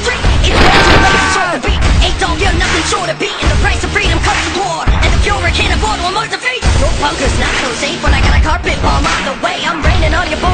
retreat. It's way to short the beat. Ain't dog, you're nothing short of beating. The price of freedom comes the war. And the Fuhrer can't afford one more defeat. No punkers, not those safe when I got a carpet bomb on the way. I'm raining on your boy